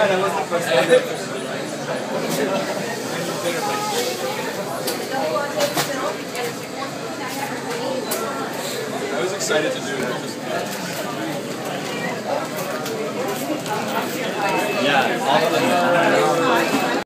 I was excited to do it. Yeah, all of them.